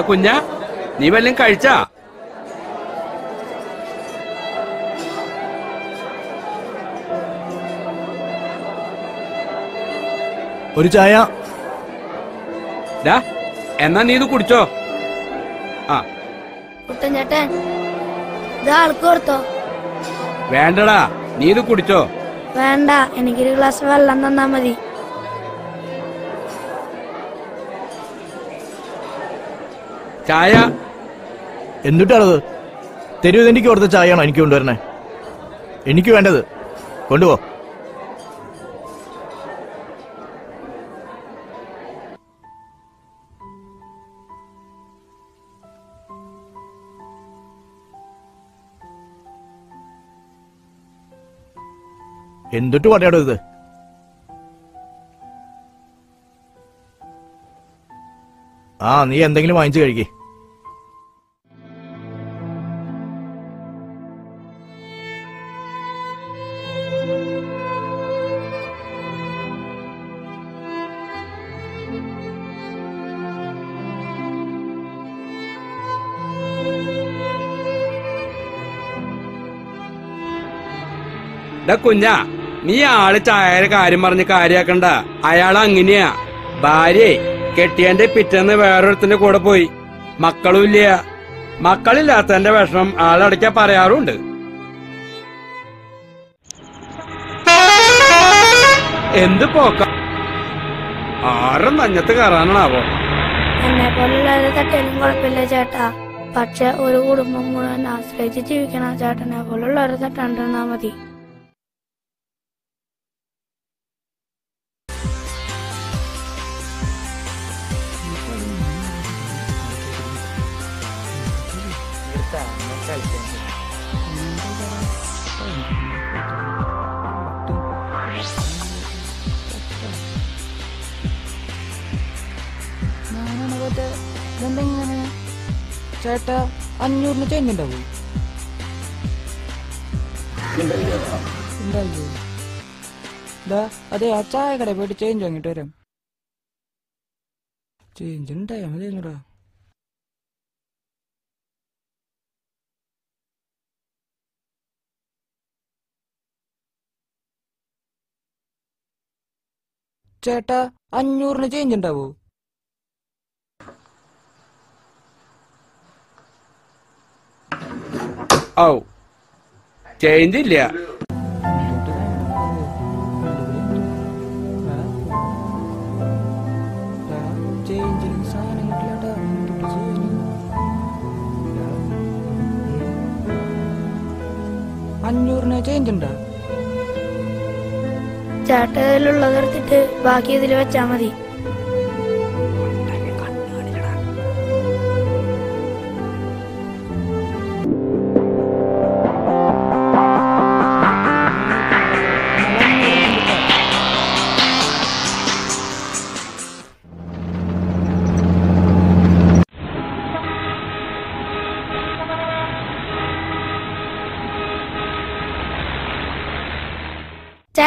എടാ കുഞ്ഞ നീ വല്ലതും കഴിച്ചാ? ഒരു ചായ. എന്നാ നീ ഇത് കുടിച്ചോ. ആ. കുട്ടൻ ചേട്ടൻ കൊടുത്തോ? വേണ്ടടാ നീ ഇത് കുടിച്ചോ. വേണ്ട എനിക്കൊരു ഗ്ലാസ് വെള്ളം തന്നാ മതി. ചായ? എന്നിട്ടാണത് തെരുവെനിക്ക് കൊടുത്ത ചായയാണോ എനിക്ക് കൊണ്ടുവരണേ? എനിക്ക് വേണ്ടത്. കൊണ്ടുപോ. എന്തിട്ട് പറയാടോ ഇത്? ആ നീ എന്തെങ്കിലും വാങ്ങിച്ചു കഴിക്കേ. ഡാ കുഞ്ഞ നീ ആൾ ചായയുടെ കാര്യം പറഞ്ഞ് കാര്യാക്കണ്ട. അയാൾ അങ്ങനെയാ. ഭാര്യ കെട്ടിയന്റെ പിറ്റേന്ന് വേറൊരുത്തിന്റെ കൂടെ പോയി. മക്കളും ഇല്ല. മക്കളില്ലാത്തന്റെ വിഷമം ആളടയ്ക്കാ പറയാറുണ്ട്. എന്ത് പോക്ക? ആരും നഞ്ഞത്ത് കയറാനാണാവോ? എന്നെ കുഴപ്പമില്ല ചേട്ടാ. പക്ഷെ ഒരു കുടുംബം മുഴുവൻ ആശ്രയിച്ച് ജീവിക്കണ ചേട്ടനെ പോലുള്ളവരെ തട്ടാണ്ടിരുന്നാ മതി. ചേട്ടാ അഞ്ഞൂറിന് ദാ അതെ ആ ചായ കടയിൽ പോയിട്ട് ചേഞ്ച് വാങ്ങിട്ട് വരാം. ചേഞ്ച് ഉണ്ടായാ മതി ചേട്ടാ അഞ്ഞൂറിന് ചേഞ്ച് ഉണ്ടാവോ? ഔ. ചേഞ്ച് ഇല്ല? അഞ്ഞൂറിന് ചേഞ്ച് ഉണ്ടോ? ചാട്ടയിലുള്ളത് എടുത്തിട്ട് ബാക്കി ഇതിൽ വെച്ചാ മതി.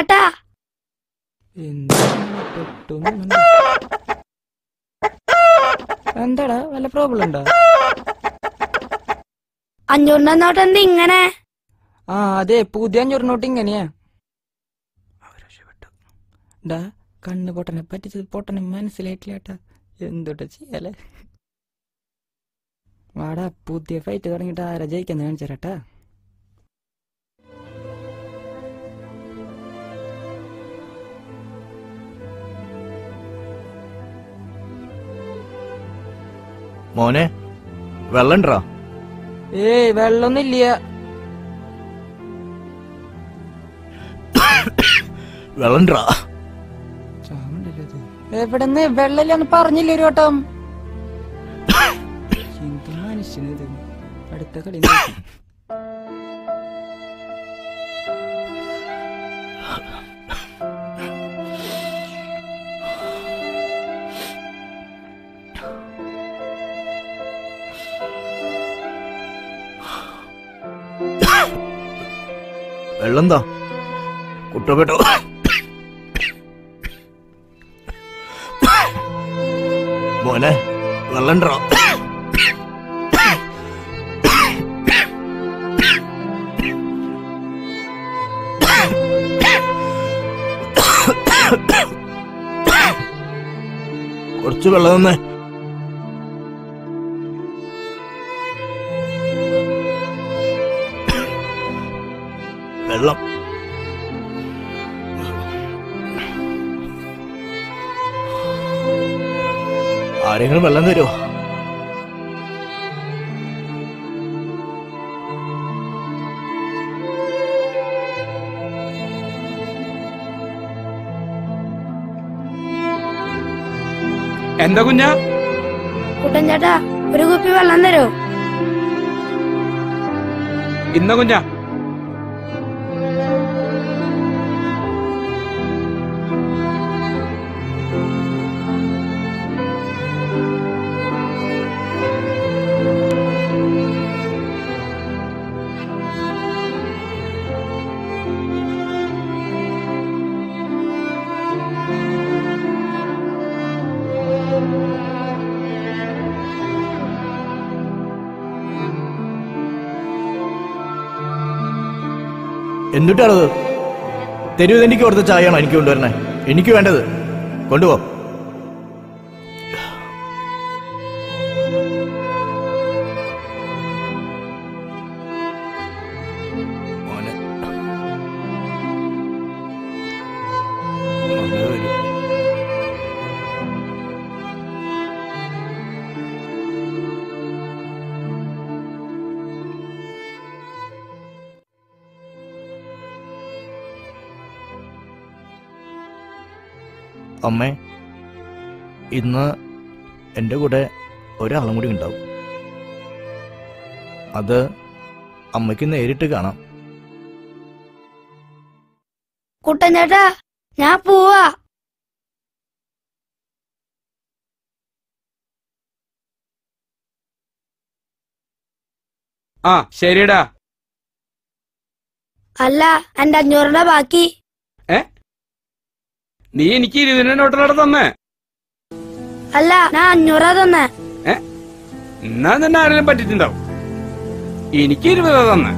ചേട്ടാ. എന്താടാ? വല്ല പ്രോബ്ലം ഉണ്ടോ? അഞ്ഞൂറിന്റെ നോട്ട് എന്ത് ഇങ്ങനെ? ആ അതെ പുതിയ അഞ്ഞൂറ് നോട്ട് ഇങ്ങനെയാ. ഡാ കണ്ണ് പൊട്ടനെ പറ്റിച്ചത് പൊട്ടനെ മനസ്സിലായിട്ടില്ല ഏട്ടാ എന്തുട്ടാ ചെയ്യാലേ? വാടാ പുതിയ ഫൈറ്റ് തുടങ്ങിയിട്ട് ആരാ ജയിക്കാന്ന് കാണിച്ചേരാട്ടാ മോനെ വെള്ളണ്ടോ? ഏയ് വെള്ളൊന്നില്ല വെള്ളണ്ടോ? എവിടെന്ന്? വെള്ളമില്ലാന്ന് പറഞ്ഞില്ല ഒരു വട്ടം? എന്ത് മനുഷ്യനത് അടുത്ത കളി നോക്കി. വെള്ളം കുട്ടോ. മോനെ വെള്ളണ്ടോ? കുറച്ച് വെള്ളം തന്നെ. വെള്ളം. ആരെങ്കിലും വെള്ളം തരുമോ എന്താ കുഞ്ഞ? കുട്ടൻ ചേട്ടാ ഒരു കുപ്പി വെള്ളം തരോ? ഇന്ന കുഞ്ഞ? എന്നിട്ടാണത് തെരുവെനിക്ക് കൊടുത്ത ചായയാണോ എനിക്ക് കൊണ്ടുവരണേ എനിക്ക് വേണ്ടത്. കൊണ്ടുപോ. അമ്മേ ഇന്ന് എന്റെ കൂടെ ഒരാളും കൂടി ഉണ്ടാവും. അത് അമ്മയ്ക്ക് നേരിട്ട് കാണാം. കുട്ടൻ ചേട്ടാ ഞാൻ പോവാ. ആ ശരിടാ അല്ല എന്റെ അഞ്ഞൂറിന്റെ ബാക്കി. നീ എനിക്ക് ഇരുപതിനെ നോട്ടിലൂടെ തന്നെ. അല്ല ഞാൻ അഞ്ഞൂറാ തന്നെ. എന്നാ നിന്നെ ആരെങ്കിലും പറ്റിട്ടുണ്ടാവും എനിക്ക് ഇരുപതാ തന്നെ.